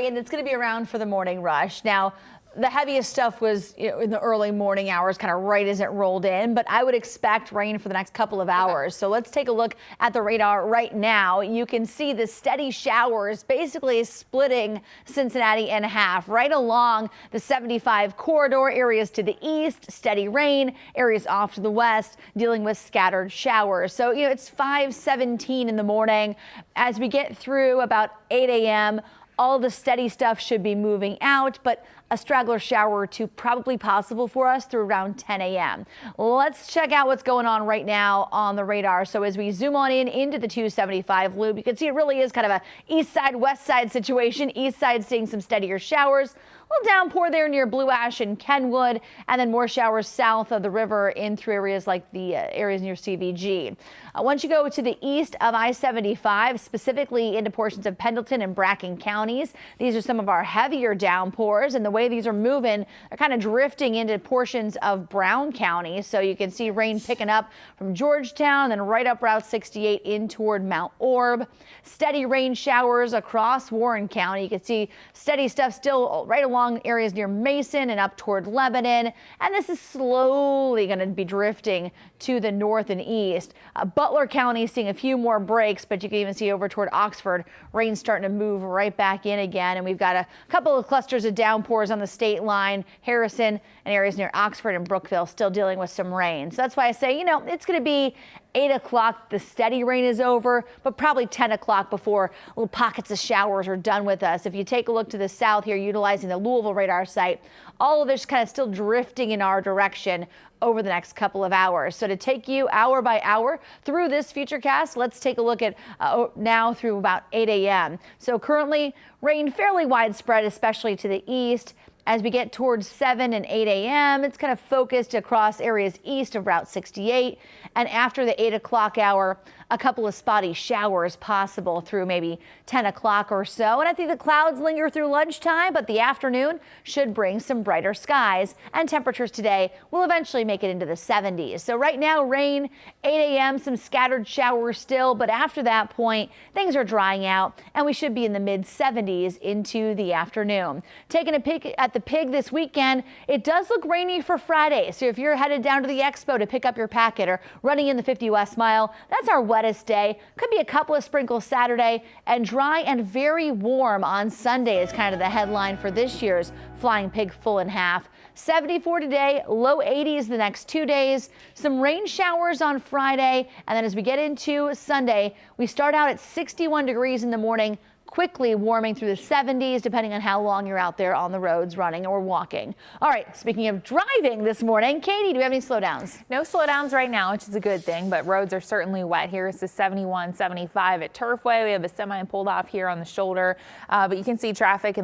rain it's going to be around for the morning rush. Now, the heaviest stuff was you know, in the early morning hours, kind of right as it rolled in, but I would expect rain for the next couple of hours. Okay. So let's take a look at the radar right now. You can see the steady showers basically splitting Cincinnati in half right along the 75 corridor areas to the east, steady rain areas off to the west dealing with scattered showers. So, you know, it's 517 in the morning as we get through about 8 a.m. All the steady stuff should be moving out, but a straggler shower or two probably possible for us through around 10 a.m. Let's check out what's going on right now on the radar. So as we zoom on in into the 275 loop, you can see it really is kind of a east side, west side situation. East side seeing some steadier showers little downpour there near Blue Ash and Kenwood, and then more showers south of the river in through areas like the uh, areas near CVG. Uh, once you go to the east of I-75, specifically into portions of Pendleton and Bracken counties, these are some of our heavier downpours, and the way these are moving, they're kind of drifting into portions of Brown County. So you can see rain picking up from Georgetown, then right up Route 68 in toward Mount Orab. Steady rain showers across Warren County. You can see steady stuff still right along along areas near Mason and up toward Lebanon. And this is slowly going to be drifting to the north and east. Uh, Butler County seeing a few more breaks, but you can even see over toward Oxford, rain starting to move right back in again. And we've got a couple of clusters of downpours on the state line, Harrison and areas near Oxford and Brookville still dealing with some rain. So that's why I say, you know, it's going to be 8 o'clock, the steady rain is over, but probably 10 o'clock before little pockets of showers are done with us. If you take a look to the south here, utilizing the Louisville radar site, all of this kind of still drifting in our direction over the next couple of hours. So to take you hour by hour through this futurecast, let's take a look at uh, now through about 8 a.m. So currently rain fairly widespread, especially to the east. As we get towards 7 and 8 a.m., it's kind of focused across areas east of Route 68. And after the 8 o'clock hour, a couple of spotty showers possible through maybe 10 o'clock or so. And I think the clouds linger through lunchtime, but the afternoon should bring some brighter skies. And temperatures today will eventually make it into the 70s. So right now, rain, 8 a.m., some scattered showers still. But after that point, things are drying out and we should be in the mid 70s into the afternoon. Taking a peek at the pig this weekend, it does look rainy for Friday. So if you're headed down to the expo to pick up your packet or running in the 50 West Mile, that's our wettest day. Could be a couple of sprinkles Saturday and dry and very warm on Sunday is kind of the headline for this year's Flying Pig Full in Half. 74 today, low 80s the next two days. Some rain showers on Friday. And then as we get into Sunday, we start out at 61 degrees in the morning quickly warming through the 70s, depending on how long you're out there on the roads running or walking. All right, speaking of driving this morning, Katie, do we have any slowdowns? No slowdowns right now, which is a good thing, but roads are certainly wet here. It's the 71, 75 at Turfway. We have a semi pulled off here on the shoulder, uh, but you can see traffic.